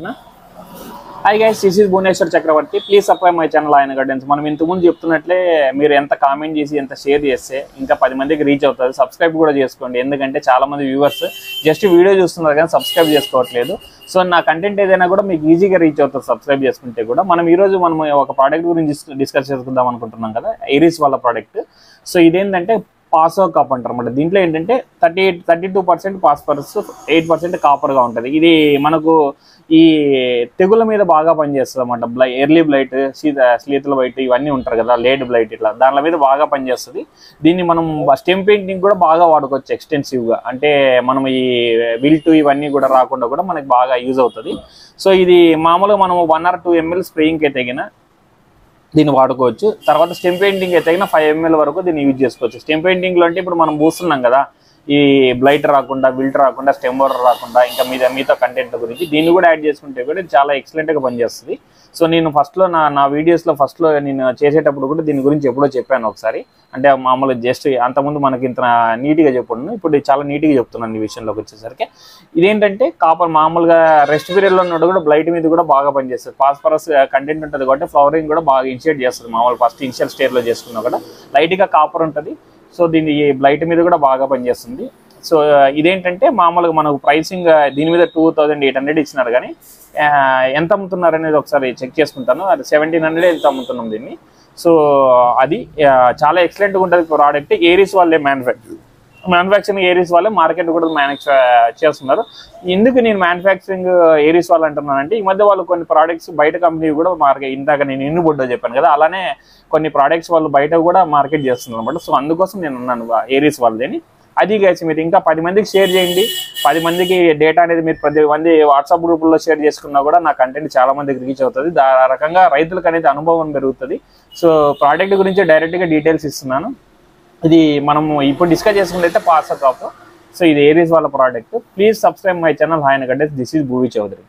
ఓకేనా hi guys this is Bhuvaneshwar Chakravarthi please subscribe my channel ఆయన guidance మనం ఇంతకుముందు చెప్తున్నట్లే మీరు ఎంత కామెంట్ చేసి ఎంత షేర్ చేస్తే ఇంకా పది మందికి రీచ్ అవుతుంది. సబ్స్క్రైబ్ కూడా చేసుకోండి. ఎందుకంటే చాలా మంది వ్యూవర్స్ జస్ట్ వీడియో చూస్తున్నారు కానీ సబ్స్క్రైబ్ చేసుకోవట్లేదు. సో నా కంటెంట్ ఏదైనా కూడా మీకు ఈజీగా రీచ్ అవుతుంది సబ్స్క్రైబ్ చేసుకుంటే కూడా. మనం ఈ రోజు మనం ఒక ప్రోడక్ట్ గురించి డిస్కస్ చేసుకుందాం అనుకుంటున్నాం కదా. ఐరిస్ వాళ్ళ ప్రోడక్ట్ సో ఇదేంటంటే పాసో కాప్ అంటారు అనమాట దీంట్లో ఏంటంటే thirty eight thirty two percent phosphorus eight percent కాపర్గా ఉంటుంది. ఇది మనకు ఈ తెగుల మీద బాగా పనిచేస్తుంది అనమాట బ్లై ఎర్లీ బ్లైట్ శీత శీతల వైట్ ఇవన్నీ ఉంటారు కదా లేట్ బ్లైట్ ఇట్లా. దాని మీద బాగా పనిచేస్తుంది. దీన్ని మనం స్టెమ్ పెయింటింగ్ కూడా బాగా వాడుకోవచ్చు ఎక్స్టెన్సివ్గా అంటే మనం ఈ విల్టు ఇవన్నీ కూడా రాకుండా కూడా మనకి బాగా యూజ్ అవుతుంది. సో ఇది మామూలుగా మనం వన్ ఆర్ టూ ఎంఎల్ స్ప్రేయింగ్కి అయితే దీన్ని వాడుకోవచ్చు. తర్వాత స్టెమ్ పెయింటింగ్ అయితే ఫైవ్ ఎంఎల్ వరకు దీన్ని యూజ్ చేసుకోవచ్చు. స్టెమ్ పెయింటింగ్లో అంటే ఇప్పుడు మనం పూస్తున్నాం కదా ఈ బ్లైట్ రాకుండా బిల్ట్ రాకుండా స్టెంబర్ రాకుండా ఇంకా మీద మిగతా కంటెంట్ గురించి దీన్ని కూడా యాడ్ చేసుకుంటే కూడా చాలా ఎక్సలెంట్గా పనిచేస్తుంది. సో నేను ఫస్ట్లో నా నా వీడియోస్లో ఫస్ట్లో నేను చేసేటప్పుడు కూడా దీని గురించి ఎప్పుడో చెప్పాను ఒకసారి. అంటే మామూలుగా జస్ట్ అంతకుముందు మనకి ఇంత నీట్గా చెప్పండి ఇప్పుడు చాలా నీట్గా చెప్తున్నాను ఈ విషయంలోకి వచ్చేసరికి. ఇదేంటంటే కాపర్ మామూలుగా రెస్ట్ పీరియడ్లో ఉన్నప్పుడు కూడా బ్లైట్ మీద కూడా బాగా పనిచేస్తుంది. ఫాస్ఫరస్ కంటెంట్ ఉంటుంది కాబట్టి ఫ్లవరింగ్ కూడా బాగా ఇనిషియేట్ చేస్తుంది మామూలు ఫస్ట్ ఇనిషియల్ స్టేజ్లో చేసుకున్నా కూడా. లైట్గా కాపర్ ఉంటుంది. సో దీని బ్లైట్ మీద కూడా బాగా పనిచేస్తుంది. సో ఇదేంటంటే మామూలుగా మనకు ప్రైసింగ్ దీని మీద టూ థౌజండ్ ఎయిట్ హండ్రెడ్ ఇచ్చినారు కానీ ఎంత అమ్ముతున్నారు అనేది ఒకసారి చెక్ చేసుకుంటాను. అది సెవెంటీన్ హండ్రెడ్ ఎంత అమ్ముతున్నాం దీన్ని. సో అది చాలా ఎక్సలెంట్గా ఉంటుంది ప్రోడక్ట్ ఏరిస్ వాళ్ళే మ్యానుఫ్యాక్చర్ మ్యానుఫ్యాక్చరింగ్ ఏరియస్ వాళ్ళే మార్కెట్ కూడా మ్యానుఫ్యాక్చర్ చేస్తున్నారు. ఎందుకు నేను మ్యానుఫ్యాక్చరింగ్ ఏరియస్ వాళ్ళు అంటున్నానంటే ఈ మధ్య వాళ్ళు కొన్ని ప్రోడక్ట్స్ బయట కంపెనీ కూడా మార్కెట్ ఇందాక నేను ఇన్ని బుడ్డో చెప్పాను కదా అలానే కొన్ని ప్రోడక్ట్స్ వాళ్ళు బయట కూడా మార్కెట్ చేస్తున్నారు అనమాట సో అందుకోసం నేను ఉన్నాను ఏరియస్ వాళ్ళని అది గైస్ మీరు ఇంకా పది మందికి షేర్ చేయండి. పది మందికి డేటా అనేది మీరు ప్రతి మంది వాట్సాప్ గ్రూపుల్లో షేర్ చేసుకున్నా కూడా నా కంటెంట్ చాలా మందికి రీచ్ అవుతుంది. దా- ఆ రకంగా రైతులకు అనేది అనుభవం పెరుగుతుంది. సో ప్రోడక్ట్ గురించి డైరెక్ట్గా డీటెయిల్స్ ఇస్తున్నాను. ఇది మనము ఇప్పుడు డిస్కస్ చేసుకున్నట్లయితే పాస్ కాపు సో ఇది ఏరియస్ వాళ్ళ product please subscribe my channel hi కంటే దిస్ ఈజ్ భూవి చౌదరి